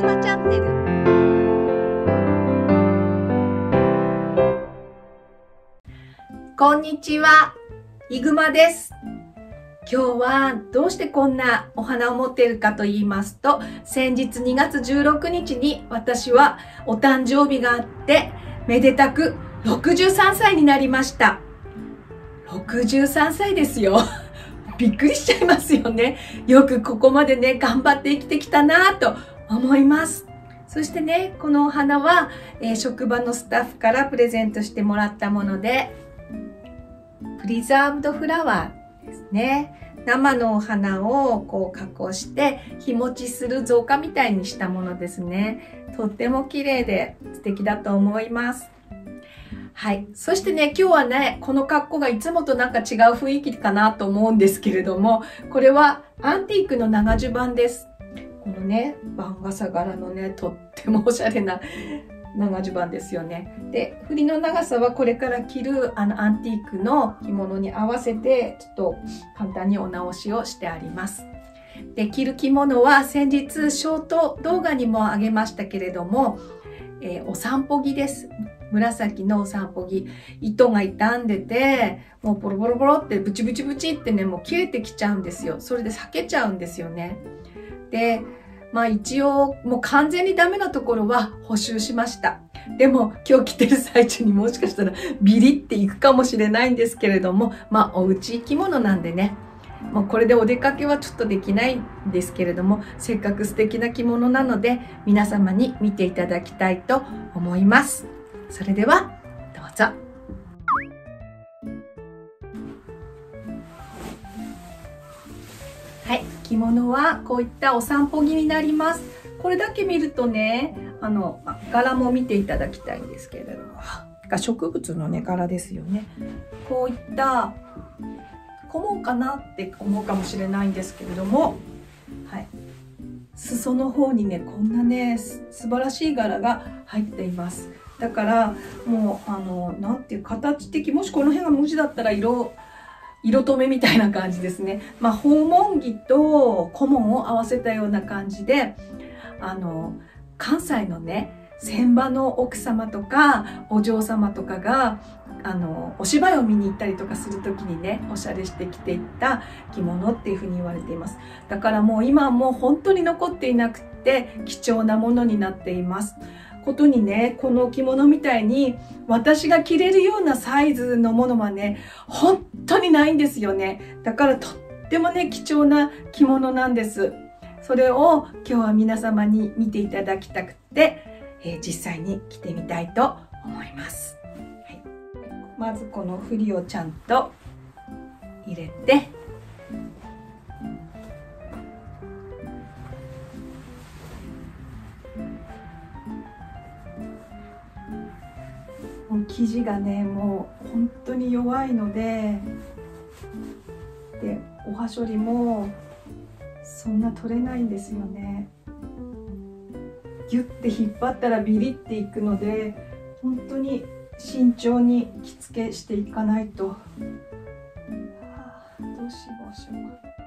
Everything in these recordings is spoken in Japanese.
ぐまチャンネルこんにちは、いぐまです。今日はどうしてこんなお花を持っているかと言いますと、先日2月16日に私はお誕生日があって、めでたく63歳になりました。63歳ですよ。びっくりしちゃいますよね。よくここまでね、頑張って生きてきたなと思います。そしてね、このお花は、えー職場のスタッフからプレゼントしてもらったもので、プリザーブドフラワーですね。生のお花をこう加工して日持ちする造花みたいにしたものですね。とっても綺麗で素敵だと思います。はい。そしてね、今日はね、この格好がいつもとなんか違う雰囲気かなと思うんですけれども、これはアンティークの長襦袢です。このね、番傘柄のね、とってもおしゃれな長襦袢ですよね。で、振りの長さはこれから着るあのアンティークの着物に合わせて、ちょっと簡単にお直しをしてあります。で、着る着物は先日ショート動画にもあげましたけれども、えーお散歩着です。紫のお散歩着。糸が傷んでて、もうボロボロボロってブチブチブチってね、もう切れてきちゃうんですよ。それで裂けちゃうんですよね。で、まあ一応もう完全にダメなところは補修しました。でも今日着てる最中にもしかしたらビリっていくかもしれないんですけれども、まあおうち着物なんでね、もうこれでお出かけはちょっとできないんですけれども、せっかく素敵な着物なので皆様に見ていただきたいと思います。それではどうぞ。はい、着物はこういったお散歩着になります。これだけ見るとね、あの、柄も見ていただきたいんですけれども、植物のね、柄ですよね。こういった顧問かなって思うかもしれないんですけれども、はい。裾の方にね、こんなね、素晴らしい柄が入っています。だから、もう、あの、なんていう形的、もしこの辺が無地だったら色、色止めみたいな感じですね。まあ、訪問着と顧問を合わせたような感じで、あの、関西のね、船場の奥様とか、お嬢様とかが、あの、お芝居を見に行ったりとかするときにね、おしゃれして着ていった着物っていうふうに言われています。だからもう今はもう本当に残っていなくて、貴重なものになっています。ことにね、この着物みたいに私が着れるようなサイズのものはね、本当にないんですよね。だからとってもね、貴重な着物なんです。それを今日は皆様に見ていただきたくて、えー実際に着てみたいと思います。はい、まずこの振りをちゃんと入れて、生地がねもう本当に弱いのででおはしょりもそんな取れないんですよね。ギュッて引っ張ったらビリっていくので本当に慎重に着付けしていかないと、はあどうしましょう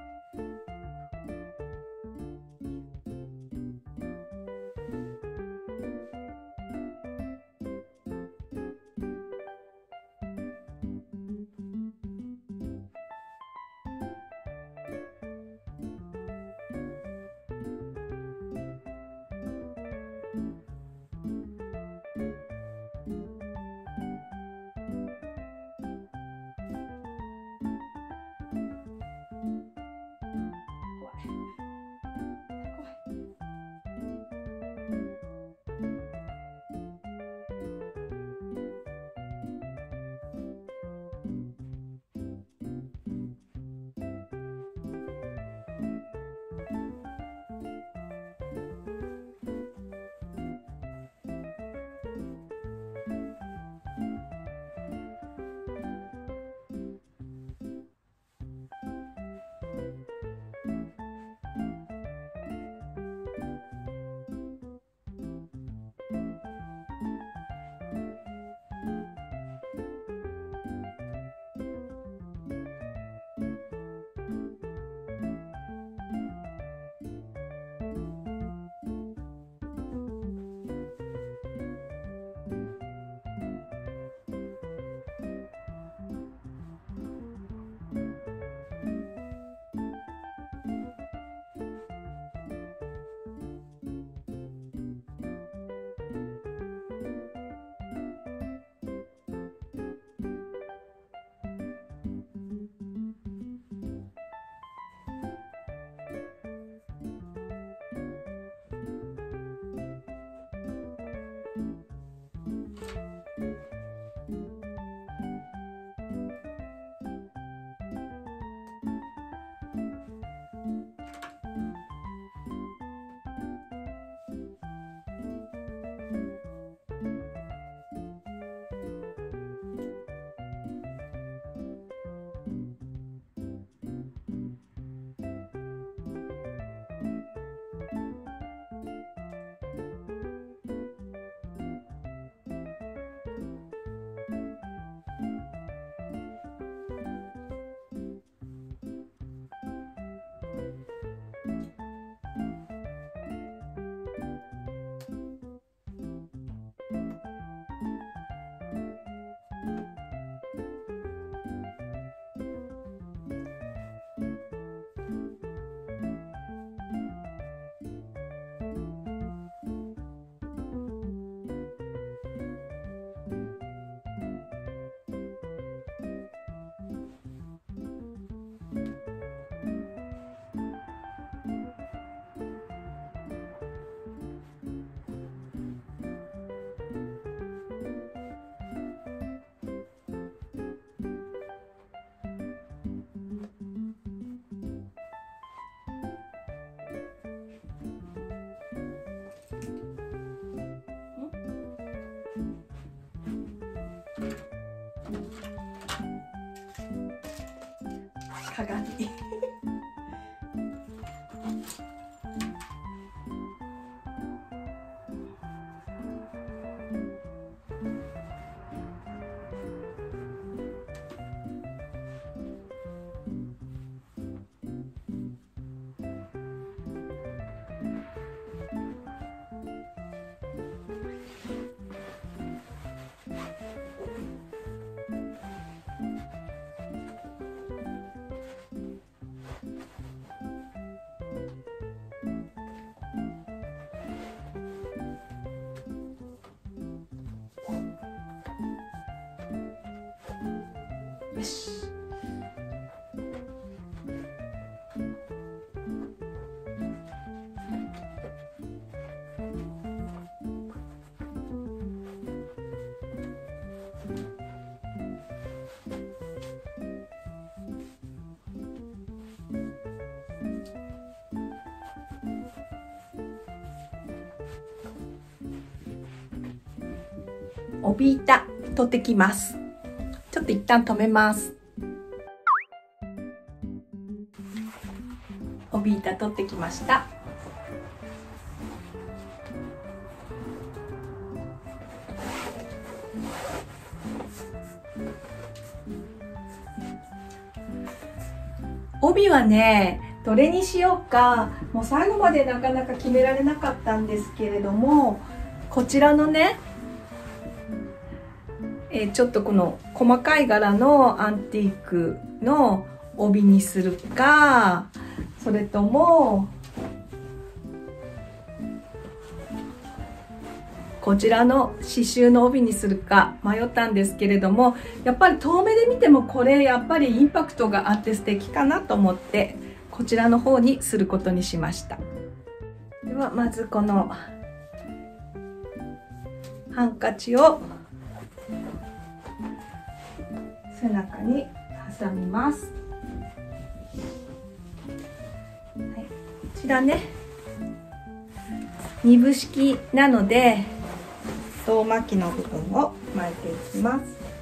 鏡。よし帯板取ってきます。っと一旦止めます。帯板取ってきました。帯はねどれにしようか。もう最後までなかなか決められなかったんですけれどもこちらのねー、ちょっとこの細かい柄のアンティークの帯にするかそれともこちらの刺繍の帯にするか迷ったんですけれどもやっぱり遠目で見てもこれやっぱりインパクトがあって素敵かなと思ってこちらの方にすることにしました。ではまずこのハンカチを背中に挟みます、はい、こちらね。2部式なので胴巻きの部分を巻いていきます。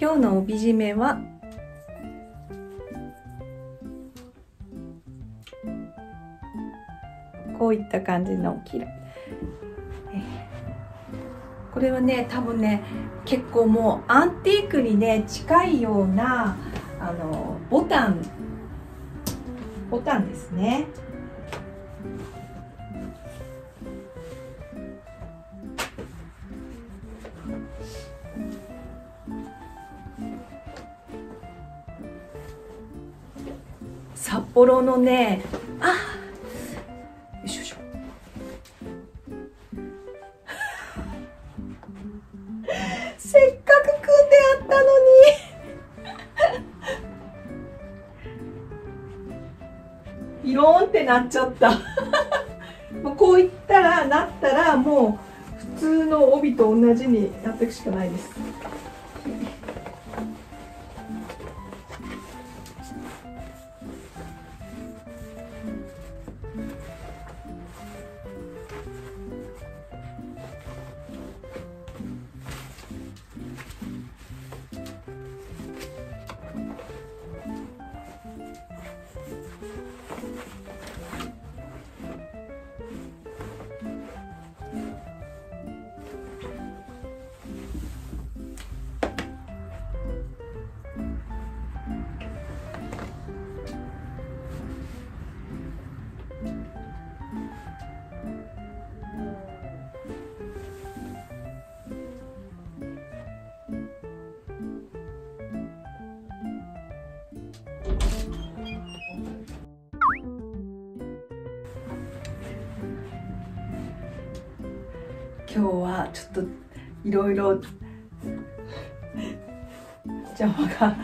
今日の帯締めはこういった感じのキラこれはね多分ね結構もうアンティークにね近いようなあのボタンボタンですね。札幌のねあよいしょよいしょ。せっかく組んであったのに。ピローンってなっちゃった。もうこういったらなったらもう普通の帯と同じにやっていくしかないです。今日はちょっといろいろ邪魔が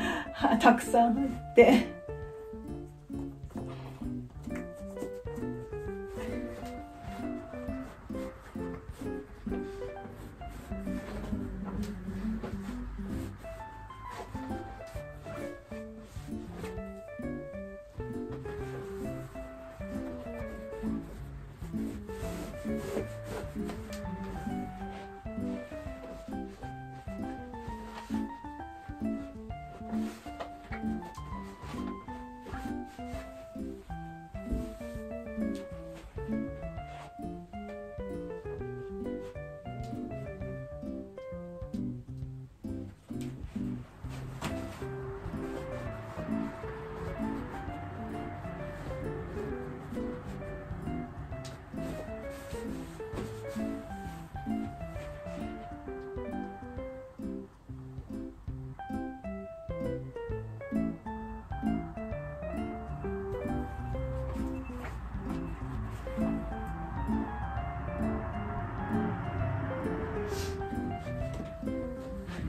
たくさんあって。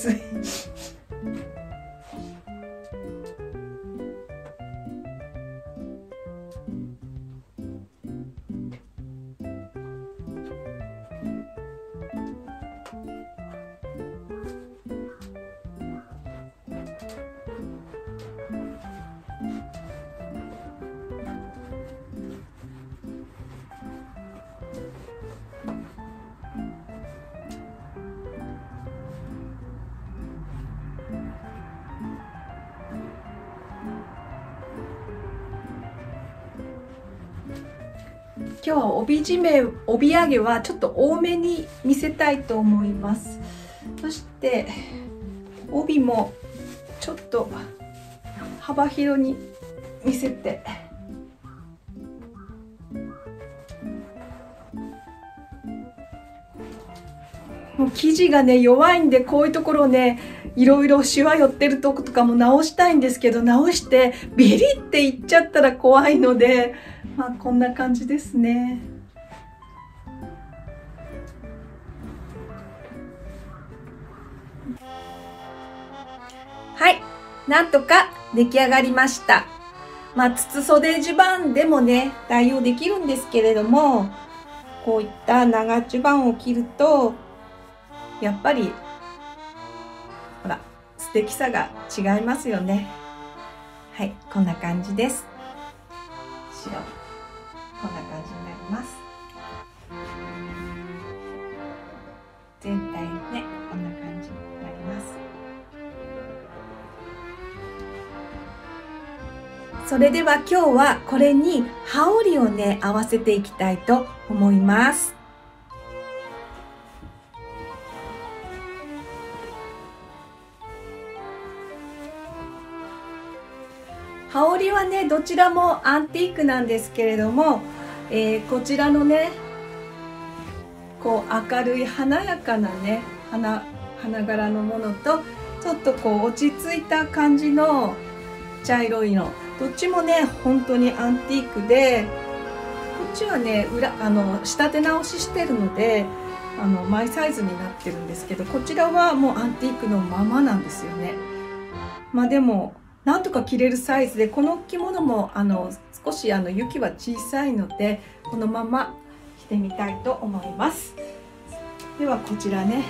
随今日は帯締め帯揚げはちょっと多めに見せたいと思います。そして帯もちょっと幅広に見せて。もう生地がね弱いんでこういうところねいろいろしわ寄ってるとことかも直したいんですけど直してビリっていっちゃったら怖いのでまあこんな感じですね。はいなんとか出来上がりました。まあ、筒袖襦袢でもね、代用できるんですけれども、こういった長襦袢を着ると、やっぱり、ほら、素敵さが違いますよね。はい、こんな感じです。白、それでは今日はこれに羽織をね、合わせていきたいと思います。羽織はねどちらもアンティークなんですけれども、えー、こちらのねこう明るい華やかなね花花柄のものとちょっとこう落ち着いた感じの茶色いのどっちもね本当にアンティークでこっちはね裏あの仕立て直ししてるのであのマイサイズになってるんですけどこちらはもうアンティークのままなんですよね。まあでもなんとか着れるサイズでこの着物もあの少しあの雪は小さいのでこのまま着てみたいと思います。ではこちらね。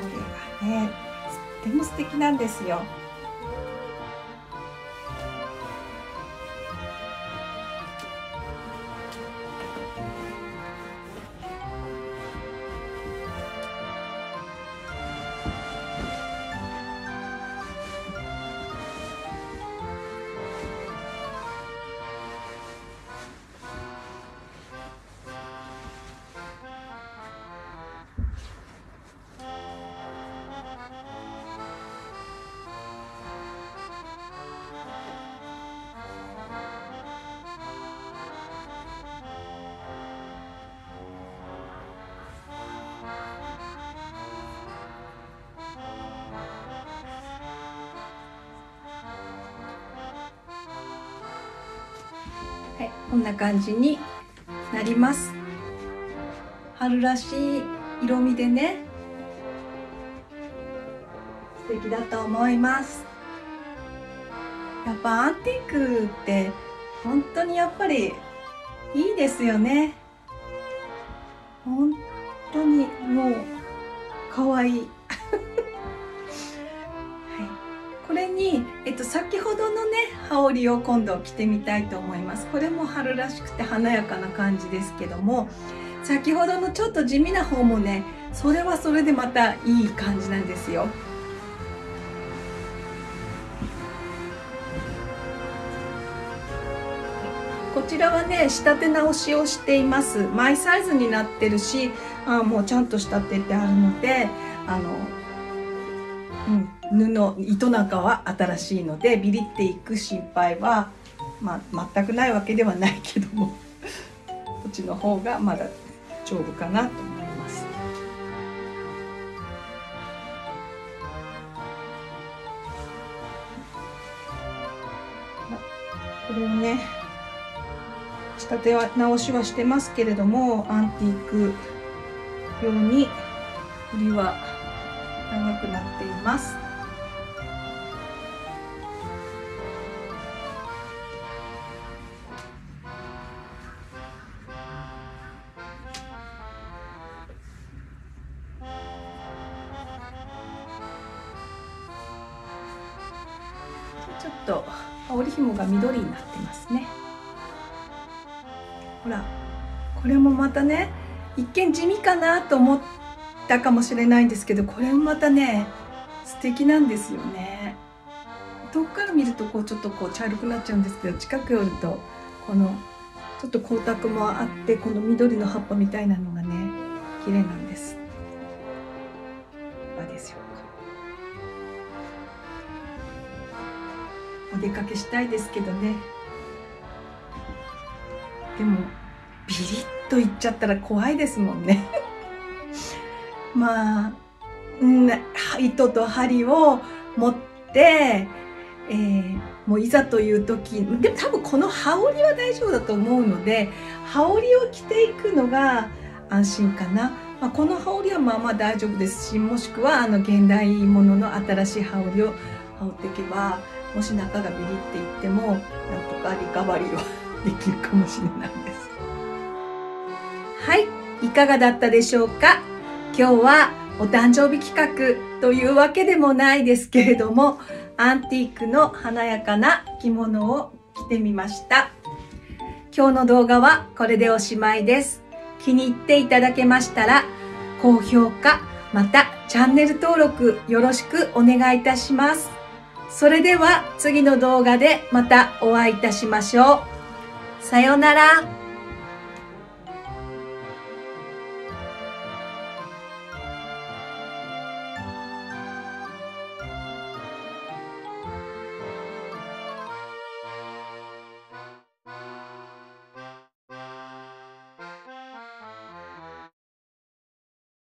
これがねとっても素敵なんですよ。はい、こんな感じになります。春らしい色味でね素敵だと思います。やっぱアンティークって本当にやっぱりいいですよね。を今度着てみたいと思います。これも春らしくて華やかな感じですけども先ほどのちょっと地味な方もねそれはそれでまたいい感じなんですよ。こちらはね仕立て直しをしています。マイサイズになってるしあもうちゃんと仕立ててあるのであの布糸なんかは新しいのでビリっていく心配は、まあ、全くないわけではないけども こっちの方がまだ丈夫かなと思います。これをね仕立て直しはしてますけれどもアンティーク用に振りは長くなっています。織紐が緑になってますね。ほらこれもまたね一見地味かなと思ったかもしれないんですけどこれもまたね素敵なんですよね。遠くから見るとこうちょっとこう茶色くなっちゃうんですけど近く寄るとこのちょっと光沢もあってこの緑の葉っぱみたいなのがね綺麗なんです。ですよ。お出かけしたいですけどね。でもビリッといっちゃったら怖いですもんね。まあ、うん、糸と針を持って、えー、もういざという時でも多分この羽織は大丈夫だと思うので羽織を着ていくのが安心かな、まあ、この羽織はまあまあ大丈夫ですしもしくはあの現代ものの新しい羽織を羽織っていけばもし中がビリっていってもなんとかリカバリーは できるかもしれないです。はいいかがだったでしょうか？今日はお誕生日企画というわけでもないですけれどもアンティークの華やかな着物を着てみました。今日の動画はこれでおしまいです。気に入っていただけましたら高評価またチャンネル登録よろしくお願いいたします。それでは次の動画でまたお会いいたしましょう。さようなら。